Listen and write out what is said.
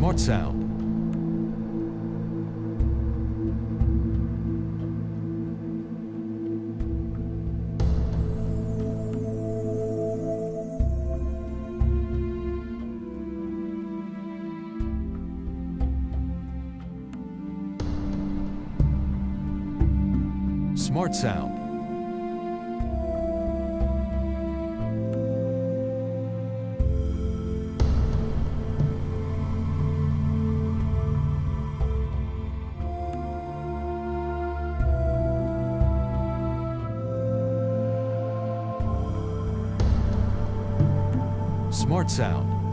Smart Sound. Smart Sound. Smart Sound.